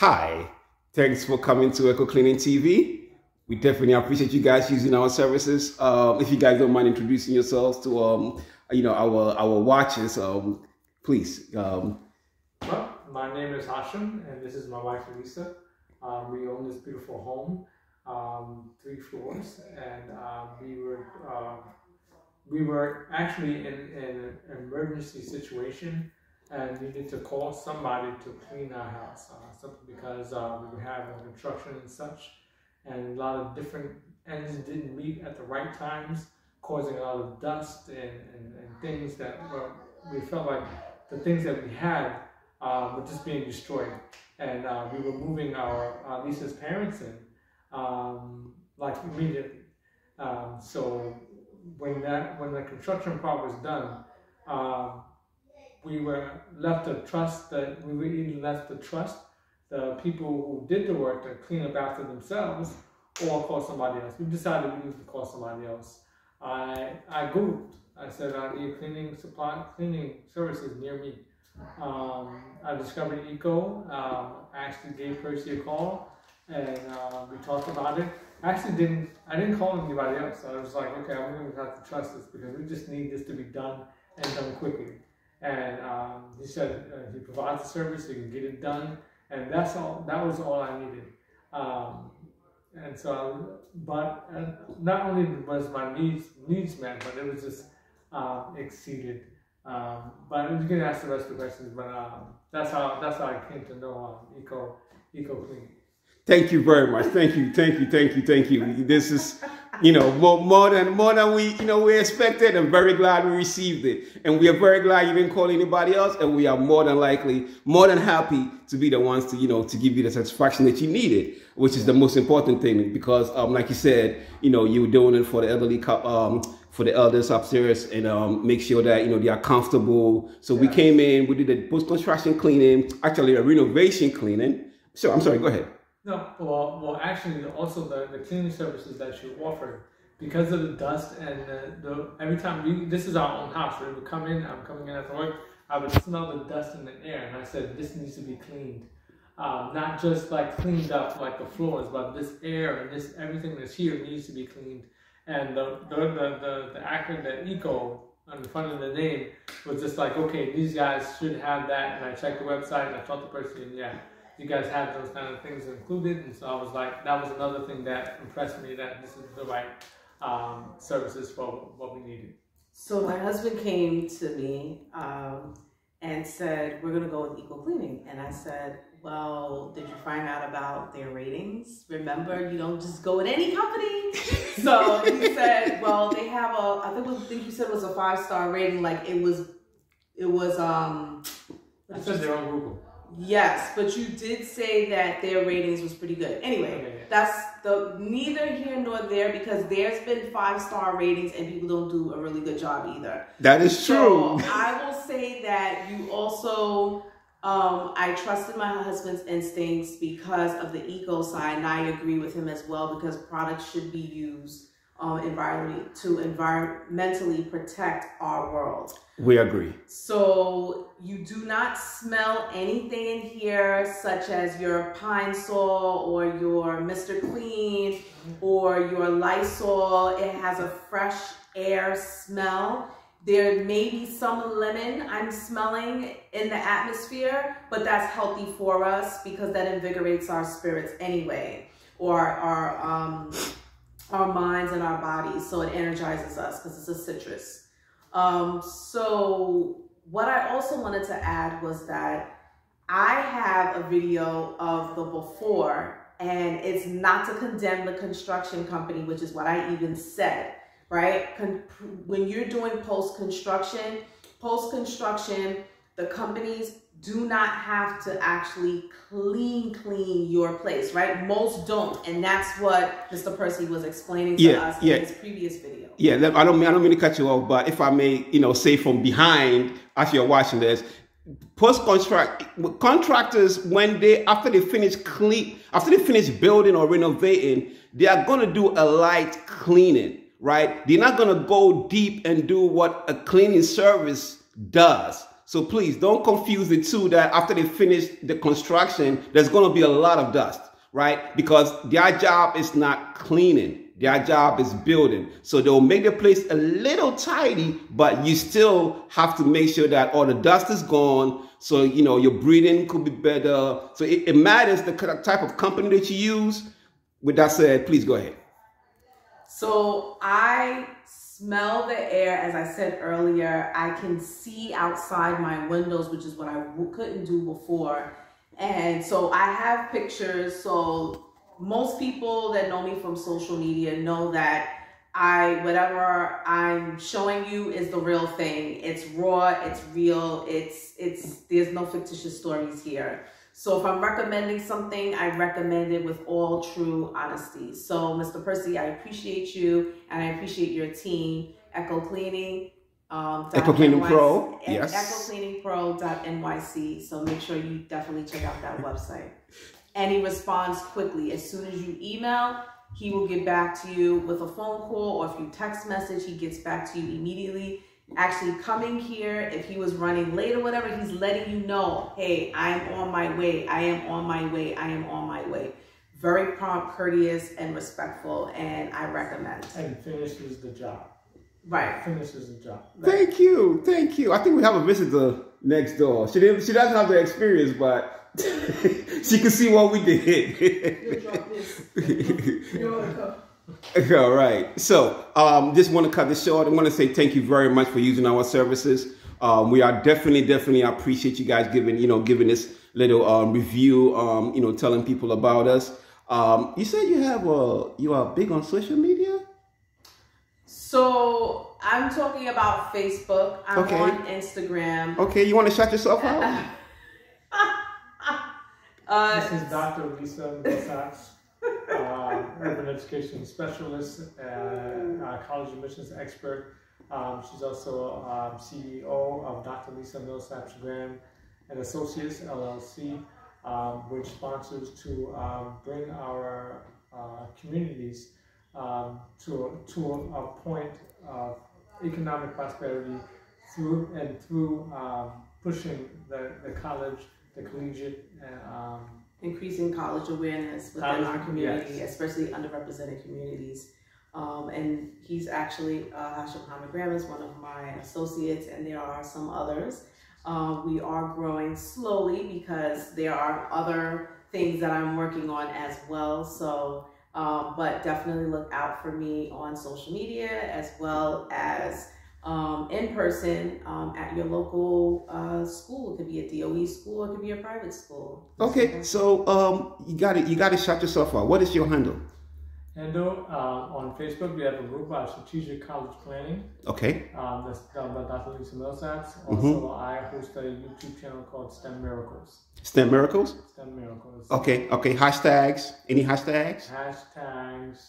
Hi, thanks for coming to Eco Cleaning TV. We definitely appreciate you guys using our services. Um, if you guys don't mind introducing yourselves to um, you know our our watches, um, please. Um, well, my name is Hashim, and this is my wife Elisa. Um, we own this beautiful home, um, three floors, and um, we were uh, we were actually in, in an emergency situation and needed to call somebody to clean our house, uh, simply because uh, we were having construction and such, and a lot of different ends didn't meet at the right times, causing a lot of dust and, and, and things that were, we felt like the things that we had uh, were just being destroyed. And uh, we were moving our Lisa's parents in, um, like immediately. Um, so when that when the construction part was done, um, we were left to trust that we were either left to trust the people who did the work to clean up after themselves or call somebody else. We decided we needed to call somebody else. I I googled. I said I need cleaning supply cleaning services near me. Um, I discovered Eco. Um, I actually gave Percy a call and uh, we talked about it. I actually didn't I didn't call anybody else. I was like, okay, I'm gonna have to trust this because we just need this to be done and done quickly. And um, he said uh, he provides the service, he can get it done, and that's all. That was all I needed. Um, and so, but not only was my needs needs met, but it was just uh, exceeded. Um, but you can ask the rest of the questions. But um, that's how that's how I came to know um, Eco Eco Clean. Thank you very much. Thank you, thank you, thank you, thank you. This is, you know, more, more than more than we, you know, we expected. I'm very glad we received it, and we are very glad you didn't call anybody else. And we are more than likely, more than happy to be the ones to, you know, to give you the satisfaction that you needed, which is the most important thing. Because, um, like you said, you know, you were doing it for the elderly, um, for the elders upstairs, and um, make sure that you know they are comfortable. So yeah. we came in, we did a post construction cleaning, actually a renovation cleaning. So I'm sorry, go ahead. No, well, well, actually, also the, the cleaning services that you offered, because of the dust and the, the every time we, this is our own house, we would come in, I'm coming in after work, I would smell the dust in the air, and I said, this needs to be cleaned. Um, not just like cleaned up like the floors, but this air and this everything that's here needs to be cleaned. And the the the the, the acronym, the eco on the front of the name was just like, okay, these guys should have that. And I checked the website and I talked the person, yeah, you guys had those kind of things included. And so I was like, that was another thing that impressed me that this is the right um, services for what we needed. So my husband came to me um, and said, we're going to go with Eco Cleaning. And I said, well, did you find out about their ratings? Remember, you don't just go with any company. so he said, well, they have a, I think, I think you said it was a five star rating. Like it was, it was, um, it they're on Google. Yes, but you did say that their ratings was pretty good. Anyway, that's the neither here nor there because there's been five star ratings and people don't do a really good job either. That is true. So I will say that you also um, I trusted my husband's instincts because of the eco side, and I agree with him as well because products should be used um, environment to environmentally protect our world. We agree. So you do not smell anything in here, such as your Pine-Sol or your Mr. Clean or your Lysol. It has a fresh air smell. There may be some lemon I'm smelling in the atmosphere, but that's healthy for us because that invigorates our spirits anyway, or our um, our minds and our bodies. So it energizes us because it's a citrus. Um, so what I also wanted to add was that I have a video of the before and it's not to condemn the construction company, which is what I even said, right? Con when you're doing post-construction, post-construction, the companies do not have to actually clean clean your place, right? Most don't, and that's what Mr. Percy was explaining to yeah, us yeah. in his previous video. Yeah, I don't mean I don't mean to cut you off, but if I may, you know, say from behind as you're watching this, post contract contractors when they after they finish clean after they finish building or renovating, they are going to do a light cleaning, right? They're not going to go deep and do what a cleaning service does So please don't confuse the two that after they finish the construction, there's going to be a lot of dust, right? Because their job is not cleaning. Their job is building. So they'll make the place a little tidy, but you still have to make sure that all the dust is gone. So, you know, your breathing could be better. So it, it matters the type of company that you use. With that said, please go ahead. So I smell the air, as I said earlier. I can see outside my windows, which is what I couldn't do before. And so I have pictures. So most people that know me from social media know that I, whatever I'm showing you is the real thing. It's raw, it's real, it's, it's, there's no fictitious stories here. So if I'm recommending something, I recommend it with all true honesty. So Mr. Percy, I appreciate you and I appreciate your team, Eco Cleaning. Um, Eco Cleaning Pro, yes. EcoCleaningPro.nyc. So make sure you definitely check out that website. And he responds quickly. As soon as you email, he will get back to you with a phone call or if you text message, he gets back to you immediately actually coming here, if he was running late or whatever, he's letting you know, hey, I am on my way. I am on my way. I am on my way. Very prompt, courteous, and respectful, and I recommend. And finishes the job. Right. Finishes the job. Right. Thank you. Thank you. I think we have a visitor next door. She didn't she doesn't have the experience, but she can see what we did. All right. So, um, just want to cut this short. I want to say thank you very much for using our services. Um, we are definitely, definitely I appreciate you guys giving, you know, giving this little um, review, um, you know, telling people about us. Um, you said you have a, you are big on social media? So I'm talking about Facebook. I'm okay. on Instagram. Okay, you want to shut yourself out? uh, this is Dr. Lisa Sachs urban education specialist, and uh, college admissions expert. Um, she's also um, CEO of Dr. Lisa Millsaps Graham and Associates LLC, um, which sponsors to um, bring our uh, communities um, to, to a point of economic prosperity through and through um, pushing the, the college, the collegiate, and increasing college awareness within college, our community, yes. especially underrepresented communities. Um, and he's actually, uh, Hashim Hamid Graham is one of my associates, and there are some others. Uh, we are growing slowly because there are other things that I'm working on as well. So, um, but definitely look out for me on social media as well as um, in person um, at your local uh, school. It could be a DOE school, it could be a private school. Okay, so um, you got to you got to shout yourself out. What is your handle? Handle uh, on Facebook. We have a group about strategic college planning. Okay. Um, that's done by Dr. Lisa Millsaps. Mm-hmm. Also, mm-hmm. I host a YouTube channel called STEM Miracles. STEM Miracles. STEM Miracles. Okay. Okay. Hashtags. Any hashtags? Hashtags.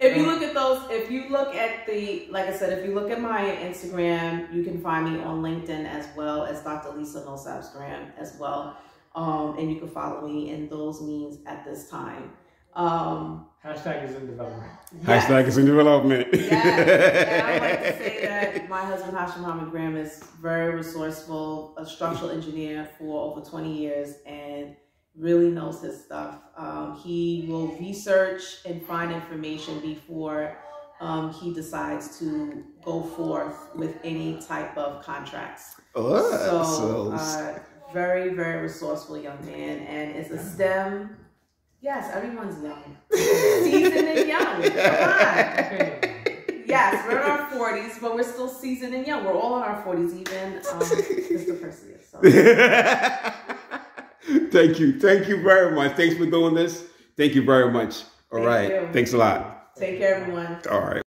if you look at those, if you look at the, like I said, if you look at my Instagram, you can find me on LinkedIn as well as Dr. Lisa Millsaps Graham as well. Um, and you can follow me in those means at this time. Um, Hashtag is in development. Yes. Hashtag is in development. yes. And I like to say that my husband Hashim Hamid Graham is very resourceful, a structural engineer for over 20 years, and really knows his stuff. Um, he will research and find information before um, he decides to go forth with any type of contracts. Oh, so, uh, very, very resourceful young man, and it's a STEM. Yes, everyone's young, seasoned and young. Come on. Yes, we're in our forties, but we're still seasoned and young. We're all in our forties, even um, Mr. Percy. So. Thank you. Thank you very much. Thanks for doing this. Thank you very much. All Thank right. Thanks a lot. Take care, everyone. All right.